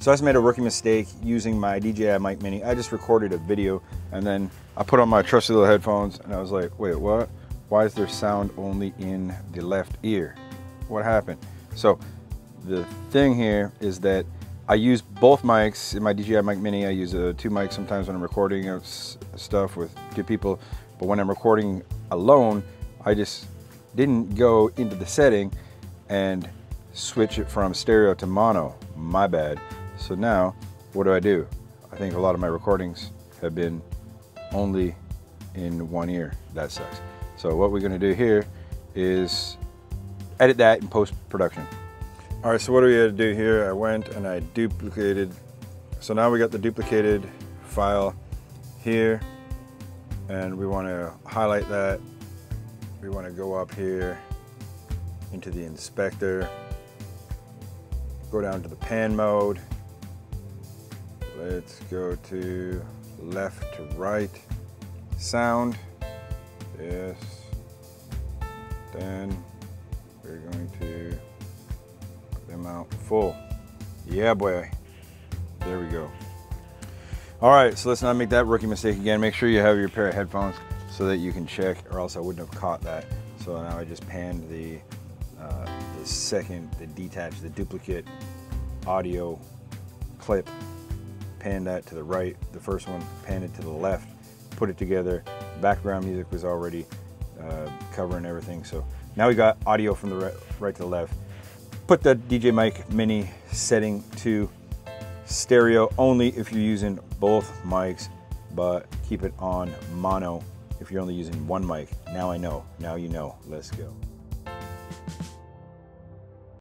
So I just made a rookie mistake using my DJI Mic Mini. I just recorded a video and then I put on my trusty little headphones and I was like, wait, what? Why is there sound only in the left ear? What happened? So the thing here is that I use both mics in my DJI Mic Mini. I use uh, two mics sometimes when I'm recording stuff with good people, but when I'm recording alone, I just didn't go into the setting and switch it from stereo to mono. My bad. So now, what do I do? I think a lot of my recordings have been only in one ear. That sucks. So what we're gonna do here is edit that in post-production. All right, so what do we had to do here? I went and I duplicated. So now we got the duplicated file here and we wanna highlight that. We wanna go up here into the inspector, go down to the pan mode, Let's go to left to right. Sound. Yes. Then we're going to put them out full. Yeah, boy. There we go. All right, so let's not make that rookie mistake again. Make sure you have your pair of headphones so that you can check, or else I wouldn't have caught that. So now I just panned the, uh, the second, the detached, the duplicate audio clip pan that to the right, the first one, pan it to the left, put it together. Background music was already uh, covering everything. So now we got audio from the right to the left. Put the DJI Mic Mini setting to stereo only if you're using both mics, but keep it on mono if you're only using one mic. Now I know, now you know, let's go.